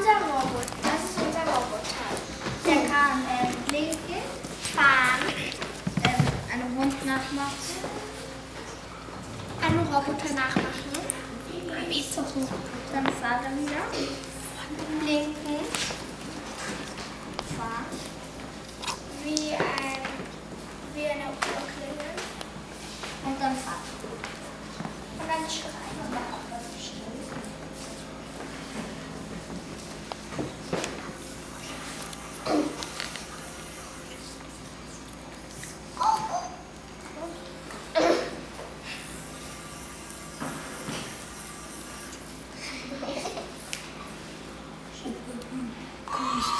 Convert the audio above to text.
unser Roboter. Das ist unser Roboter. Der kann ähm, blinken, fahren, ähm, einen Hund nachmachen, einen Roboter nachmachen. Wie ist das? Dann fahren er wieder. Blinken. Fahren. Wie ein wie eine Uhr klingeln. Und dann fahren. Und dann schreien. Christ.